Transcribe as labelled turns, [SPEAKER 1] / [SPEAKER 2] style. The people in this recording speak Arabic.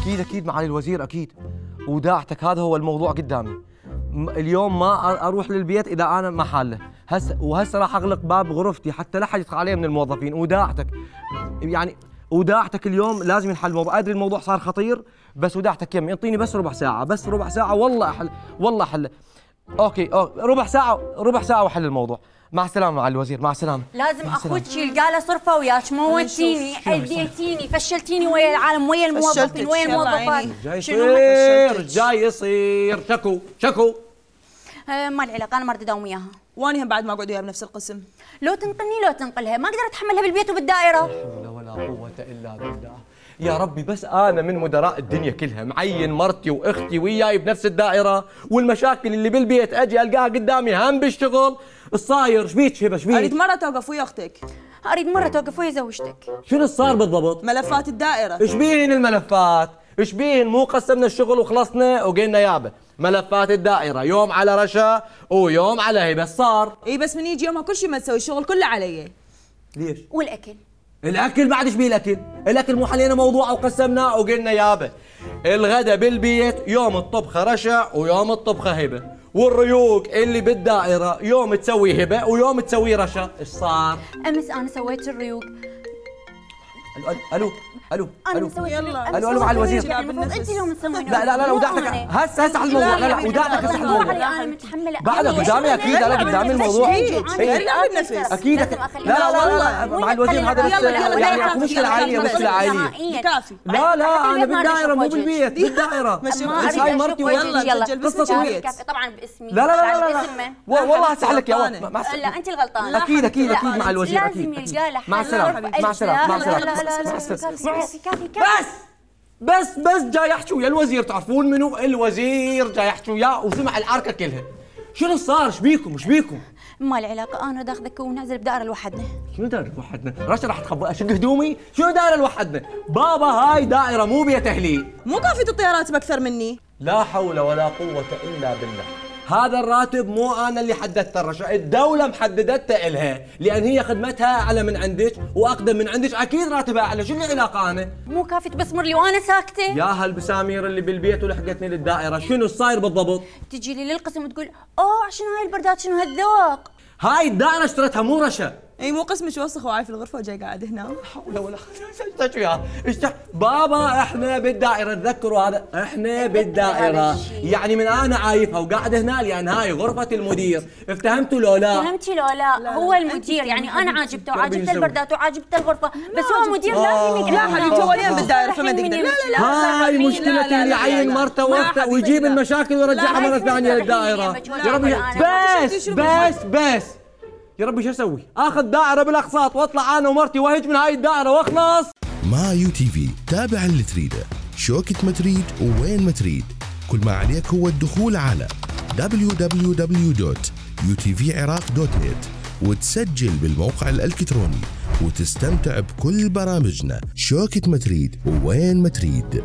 [SPEAKER 1] أكيد أكيد معالي الوزير أكيد. وداعتك هذا هو الموضوع قدامي. اليوم ما أروح للبيت إذا أنا ما حاله. هسه وهسه راح أغلق باب غرفتي حتى لا حد يدخل علي من الموظفين. وداعتك يعني وداعتك اليوم لازم ينحل الموضوع. أدري الموضوع صار خطير بس وداعتك كم يعطيني بس ربع ساعة بس ربع ساعة والله أحل والله أحل. okay okay. ربع ساعة ربع ساعة واحل الموضوع. مع السلامة معالي الوزير مع السلامة.
[SPEAKER 2] لازم
[SPEAKER 1] السلامة.
[SPEAKER 2] أخوك يلقى له صرفة وياك موتيني اذيتيني فشلتيني ويا العالم ويا الموظفين ويا
[SPEAKER 3] يلا
[SPEAKER 2] الموظفات. شنو
[SPEAKER 1] يصير جاي يصير شكو شكو.
[SPEAKER 2] آه، ما العلاقة أنا ما أريد اداوم وياها.
[SPEAKER 3] واني هم بعد ما أقعد وياها بنفس القسم.
[SPEAKER 2] لو تنقلني لو تنقلها. ما أقدر أتحملها بالبيت وبالدائرة.
[SPEAKER 1] حول ولا قوة إلا بالله. يا ربي بس أنا من مدراء الدنيا كلها معين مرتي وأختي وياي بنفس الدائرة والمشاكل اللي بالبيت أجي ألقاها قدامي هم بالشغل الصاير شبيك هبة
[SPEAKER 3] أريد
[SPEAKER 1] شبيك
[SPEAKER 3] مرة توقف ويا أختك.
[SPEAKER 2] أريد مرة توقف ويا زوجتك.
[SPEAKER 1] شنو صار بالضبط؟
[SPEAKER 3] ملفات الدائرة.
[SPEAKER 1] إيش بيهن الملفات؟ إيش بيهن مو قسمنا الشغل وخلصنا وقلنا يابا. ملفات الدائرة يوم على رشا ويوم على هبة صار.
[SPEAKER 3] إي بس من يجي يومها كل شيء ما تسوي الشغل كله علي.
[SPEAKER 1] ليش؟
[SPEAKER 2] والأكل.
[SPEAKER 1] الاكل بعد إيش بيه الاكل؟ الاكل مو حلينا موضوع وقسمناه وقلنا يابا الغدا بالبيت يوم الطبخه رشا ويوم الطبخه هبه والريوق اللي بالدائره يوم تسوي هبه ويوم تسوي رشا إيش صار؟
[SPEAKER 2] امس أنا سويت الريوق
[SPEAKER 1] ألو
[SPEAKER 2] ألو
[SPEAKER 1] ألو
[SPEAKER 2] ألو
[SPEAKER 3] يلا.
[SPEAKER 1] ألو،
[SPEAKER 2] سويت
[SPEAKER 1] مع الوزير.
[SPEAKER 2] يعني المفروض انت اللي مسوينه
[SPEAKER 1] لا لا لا لا وداعتك هسه هسه حل الموضوع لا لا وداعتك هسه حل الموضوع
[SPEAKER 2] أنا متحمله
[SPEAKER 1] بعدك
[SPEAKER 2] أنا
[SPEAKER 1] قدامي أنا
[SPEAKER 2] أنا
[SPEAKER 1] قدامي الموضوع.
[SPEAKER 2] أجي؟
[SPEAKER 1] إيه. أكيد. لا لا لا لا
[SPEAKER 2] والله.
[SPEAKER 1] مع الوزير هذا بس يعني مشكله عائليه مشكله عائليه لا لا
[SPEAKER 2] أنا
[SPEAKER 1] بالدائره مو. بالبيت بالدائره
[SPEAKER 3] بس
[SPEAKER 1] هاي مرتي.
[SPEAKER 3] يلا،
[SPEAKER 1] البيت.
[SPEAKER 3] البيت.
[SPEAKER 2] طبعا باسمي.
[SPEAKER 1] لا لا لا لا, والله
[SPEAKER 3] حبيبتي
[SPEAKER 1] هسه لك يا
[SPEAKER 2] لا أنت الغلطانه
[SPEAKER 1] أكيد أكيد
[SPEAKER 2] لا،
[SPEAKER 1] أكيد مع الوزير
[SPEAKER 2] أكيد
[SPEAKER 1] مع. السلامة
[SPEAKER 2] لا،
[SPEAKER 1] مع السلامة مع
[SPEAKER 2] لا، لا، لا،
[SPEAKER 1] السلامه
[SPEAKER 2] لا، لا،
[SPEAKER 1] مع السلامة.
[SPEAKER 2] كافي كافي كافي
[SPEAKER 1] بس! بس بس جاي يحكي ويا الوزير تعرفون منو؟ الوزير جاي يحكي وياه وسمع العركه كلها. شنو صار؟ إيش بيكم؟ إيش بيكم؟
[SPEAKER 2] ما العلاقه أنا داخذك ونازل بدائره لوحدنا.
[SPEAKER 1] شنو داير لوحدنا؟ رشا راح تخبل اشق هدومي؟ شنو داير لوحدنا؟ بابا هاي دائرة مو بيت أهلي
[SPEAKER 3] مو كافي تعطيها راتب أكثر مني.
[SPEAKER 1] لا حول ولا قوة إلا بالله. هذا الراتب مو أنا اللي حددته الرشا الدولة محددته إلها لأن هي خدمتها أعلى من عندك وأقدم من عندك أكيد راتبها أعلى شو العلاقة أنا
[SPEAKER 2] مو كافي تبسمر لي وأنا ساكتة؟
[SPEAKER 1] يا هالبسامير اللي بالبيت ولحقتني للدائرة شنو صاير بالضبط؟
[SPEAKER 2] تجي لي للقسم وتقول أوه شنو هاي البردات شنو هالذوق؟
[SPEAKER 1] هاي الدائرة اشترتها مو رشا.
[SPEAKER 3] اي مو قسمك وسخ وعاي في الغرفه وجاي قاعد هنا
[SPEAKER 1] حول ولا قوة إيش وياه إيش تح- بابا إحنا بالدائرة تذكروا هذا
[SPEAKER 2] إحنا الشيء.
[SPEAKER 1] يعني من أنا عايفها وقاعد هنا لأن هاي غرفة المدير افتهمتوا لو لا
[SPEAKER 2] فهمتي لو لا, هو المدير يعني أنا عاجبته وعاجبته. البردات وعاجبته الغرفه بس هو مدير لازم يقعد
[SPEAKER 3] لا حبيبتي هو اليوم بالدائره فما تقدر لا لا لا
[SPEAKER 1] هاي
[SPEAKER 3] لا، لا، لا،
[SPEAKER 1] اللي
[SPEAKER 3] لا،
[SPEAKER 1] يعين
[SPEAKER 3] لا.
[SPEAKER 1] مرته وقته ويجيب
[SPEAKER 3] لا.
[SPEAKER 1] المشاكل ويرجعها
[SPEAKER 2] لا،
[SPEAKER 1] يا ربي
[SPEAKER 2] أنا.
[SPEAKER 1] بس بس بس يا ربي شو أسوي؟ آخذ دائرة بالأقساط وأطلع أنا ومرتي وأهج من هاي الدائرة وأخلص.
[SPEAKER 4] مع UTV تابع اللي تريده شوكت ما تريد ووين ما تريد كل ما عليك هو الدخول على www.utviraq.net وتسجل بالموقع الإلكتروني وتستمتع بكل برامجنا. شوكت ما تريد ووين ما تريد